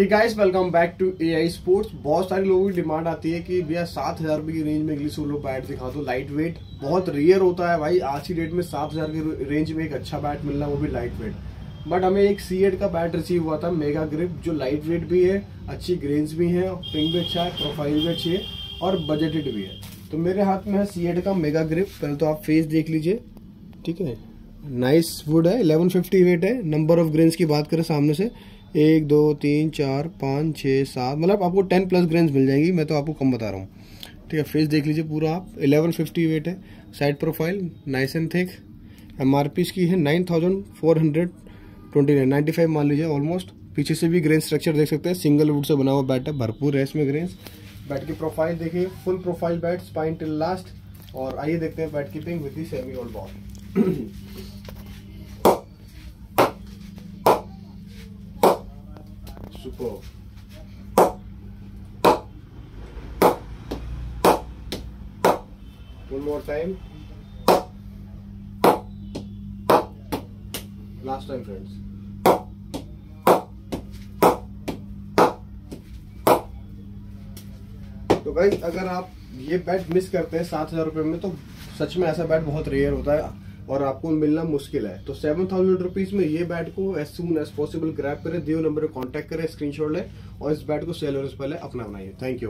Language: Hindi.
Hey guys welcome back to A I sports बहुत सारे लोगों की डिमांड आती है कि भैया सात हज़ार रुपए की रेंज में इंग्लिश सोलो बैट दिखा दो लाइट वेट बहुत रेयर होता है भाई, आज की डेट में सात हज़ार की रेंज में एक अच्छा बैट मिलना, वो भी लाइट वेट बट हमें एक सी एड का बैट रिसीव हुआ था मेगा ग्रिप जो लाइट वेट भी है, अच्छी ग्रेन्स भी है पिंग भी अच्छा है प्रोफ़ाइल भी अच्छी है, और बजटेड भी है. तो मेरे हाथ में है सी एड का मेगा ग्रिप पहले तो आप फेस देख लीजिए. ठीक है? नाइस वुड है 1150 वेट है. नंबर ऑफ़ ग्रेन्स की बात करें सामने से, एक, दो, तीन, चार, पाँच छः सात मतलब आपको टेन प्लस ग्रेन्स मिल जाएँगी, मैं तो आपको कम बता रहा हूँ। ठीक है फेस देख लीजिए पूरा आप एलेवन फिफ्टी वेट है side profile nice and thick M R P इसकी है nine thousand four hundred twenty nine ninety five मान लीजिए ऑलमोस्ट पीछे से भी ग्रेन स्ट्रक्चर देख सकते हैं सिंगल वुड से बना हुआ बैट है, भरपूर है इसमें ग्रेन्स बैट की प्रोफ़ाइल देखिए full profile bat spine till last और आइए देखते हैं bat keeping with the semi old ball Superb. One more time. Last time, friends. तो गाइज़ अगर आप ये बैट मिस करते हैं सात हज़ार रुपए में तो सच में ऐसा बैट बहुत रेयर होता है और आपको मिलना मुश्किल है। तो सेवन थाउज़ेंड रुपीज़ में ये बैट को as soon as possible grip करें दियो नंबर पर कॉन्टैक्ट करें स्क्रीनशॉट लें और इस बैट को सेल होने से पहले अपना बनाइए। Thank you